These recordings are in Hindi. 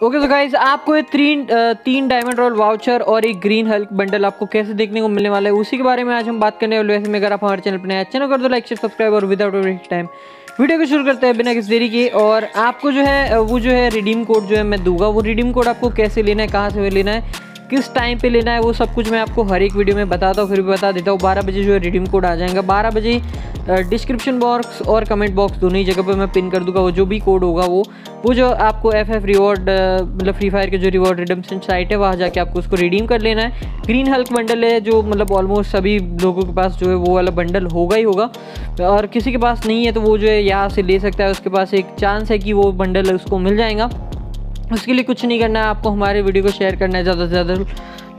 ओके तो गाइज़ आपको ये तीन तीन डायमंड रोल वाउचर और एक ग्रीन हल्क बंडल आपको कैसे देखने को मिलने वाला है, उसी के बारे में आज हम बात करने वाले वैसे में अगर आप हमारे चैनल पर नए चैनल कर दो लाइक शेयर सब्सक्राइब और विदाउट टाइम वीडियो को शुरू करते हैं बिना किसी देरी के और आपको जो है वो जो है रिडीम कोड जो है मैं दूँगा। वो रिडीम कोड आपको कैसे लेना है, कहाँ से लेना है, किस टाइम पे लेना है, वो सब कुछ मैं आपको हर एक वीडियो में बताता हूँ, फिर भी बता देता हूँ। बारह बजे जो है रिडीम कोड आ जाएगा। बारह बजे डिस्क्रिप्शन बॉक्स और कमेंट बॉक्स दोनों ही जगह पे मैं पिन कर दूँगा। वो जो भी कोड होगा वो वो जो आपको एफ़ एफ़ रिवॉर्ड मतलब फ्री फायर के जो रिवॉर्ड रिडम्शन साइट है, वहाँ जाके आपको उसको रिडीम कर लेना है। ग्रीन हल्क बंडल है जो मतलब ऑलमोस्ट सभी लोगों के पास जो है वो वाला बंडल होगा ही होगा। और किसी के पास नहीं है तो वो जो है यहाँ से ले सकता है। उसके पास एक चांस है कि वो बंडल उसको मिल जाएगा। उसके लिए कुछ नहीं करना है, आपको हमारे वीडियो को शेयर करना है ज़्यादा से ज़्यादा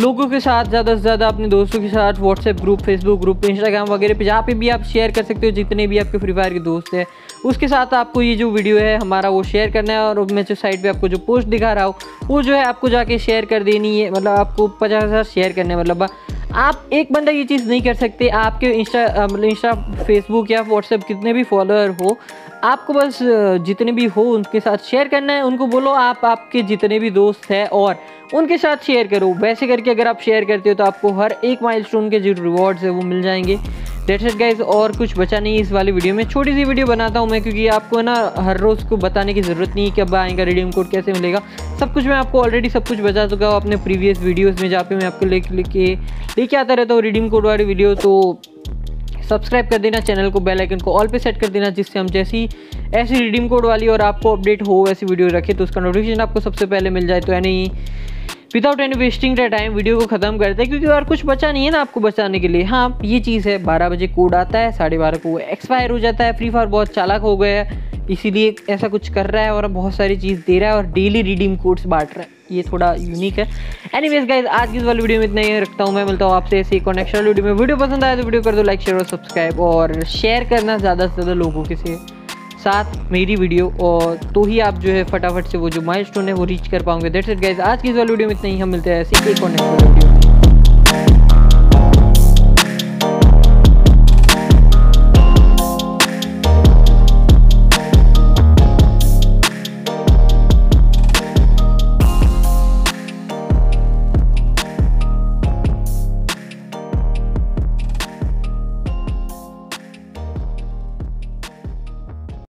लोगों के साथ, ज़्यादा से ज़्यादा अपने दोस्तों के साथ WhatsApp group Facebook group Instagram वगैरह पे जहाँ पे भी आप शेयर कर सकते हो, जितने भी आपके फ्री फायर के दोस्त हैं, उसके साथ आपको ये जो वीडियो है, हमारा वो शेयर करना है और मैं जो साइड पर आपको जो पोस्ट दिखा रहा हूँ, वो जो है आपको जाके शेयर कर देनी है मतलब आपको पचास हज़ार शेयर है मतलब आप एक बंदा ये चीज़ नहीं कर सकते, आपके इंस्टा मतलब इंस्टा फेसबुक या व्हाट्सएप कितने भी फॉलोअर हो, आपको बस जितने भी हो उनके साथ शेयर करना है, उनको बोलो आप आपके जितने भी दोस्त हैं और उनके साथ शेयर करो। वैसे करके अगर आप शेयर करते हो तो आपको हर एक माइलस्टोन के जो रिवॉर्ड्स है वो मिल जाएँगे। डेट सेट गाइज़ और कुछ बचा नहीं इस वाली वीडियो में। छोटी सी वीडियो बनाता हूँ मैं, क्योंकि आपको है ना, हर रोज़ को बताने की ज़रूरत नहीं कि अब आएगा रिडीम कोड कैसे मिलेगा। सब कुछ मैं आपको ऑलरेडी सब कुछ बता चुका हूँ। अपने प्रीवियस वीडियोज़ में जहाँ पे मैं आपको लेके लेके लेके आता रहता हूँ रिडीम कोड वाली वीडियो तो सब्सक्राइब कर देना चैनल को बेल आइकन को ऑल पे सेट कर देना, जिससे हम जैसी, ऐसी रिडीम कोड वाली और आपको अपडेट हो ऐसी वीडियो रखे तो उसका नोटिफिकेशन आपको सबसे पहले मिल जाए। तो यानी without any wasting the time video को ख़त्म करते हैं, क्योंकि और कुछ बचा नहीं है ना आपको बचाने के लिए। हाँ ये चीज़ है, बारह बजे कोड आता है, साढ़े बारह को एक्सपायर हो जाता है फ्री फायर बहुत चालाक हो गया है, इसीलिए ऐसा कुछ कर रहा है और बहुत सारी चीज़ दे रहा है और डेली रिडीम कोड्स बांट रहा है। ये थोड़ा यूनिक है। एनीवेज गाइज़ आज की इस वाली वीडियो में इतना ही रखता हूँ, मैं मिलता हूँ आपसे ऐसी कनेक्शन वीडियो में। वीडियो पसंद आया तो वीडियो कर दो लाइक शेयर और सब्सक्राइब और शेयर करना ज़्यादा से ज़्यादा लोगों के से। साथ मेरी वीडियो और तो ही आप जो है फटाफट से वो जो माइल है वो रीच कर पाओगे. दैट्स इट गाइज़ आज की इस वाली वीडियो में इतना ही. हम मिलते हैं और नेक्स्ट वीडियो